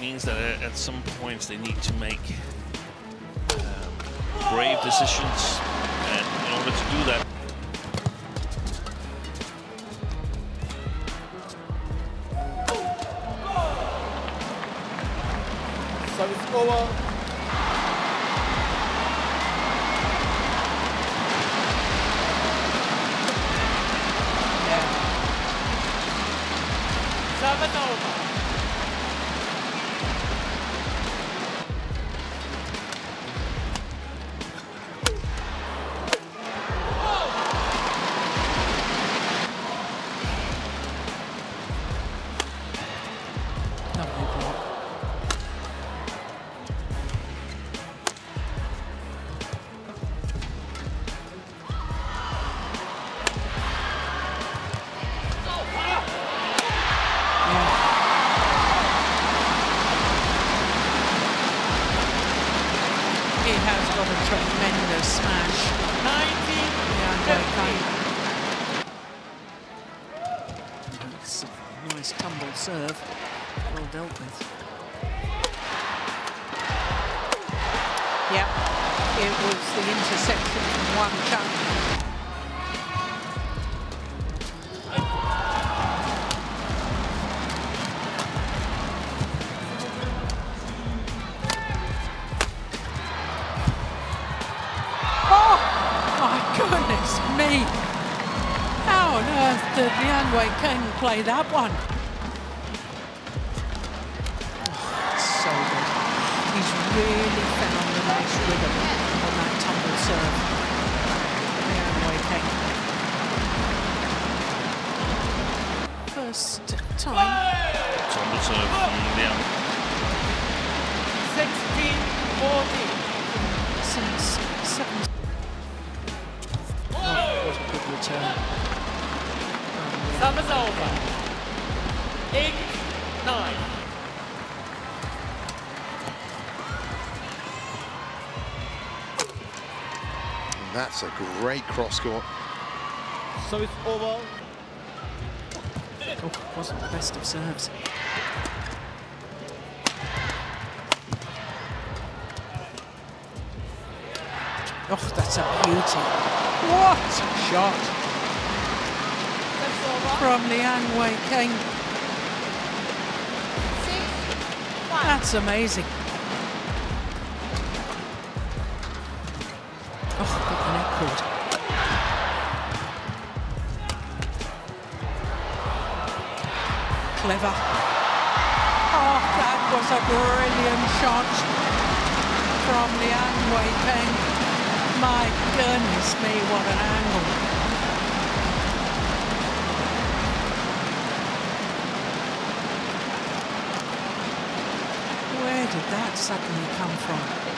means that at some points they need to make um, brave decisions, and in order to do that, Service over. Service over. Got a tremendous smash. 90. Yeah. Nice, nice tumble serve. Well dealt with. Yep, it was the interception from Wang Chang. Goodness me! How on earth did Liang Wei Keng play that one? Oh, so good. He's really found a nice rhythm on that tumble serve. Liang Wei Keng. First time. tumble serve from Liang. 16 14. Um, Service over. 8 9. And that's a great cross court. it's over. oh, wasn't the best of serves. Oh, that's a beauty. What a shot Service over. From Liang Wei Keng. That's amazing. Oh, got the net cord. Clever. Oh, that was a brilliant shot from Liang Wei Keng. My goodness me, what an did that suddenly come from?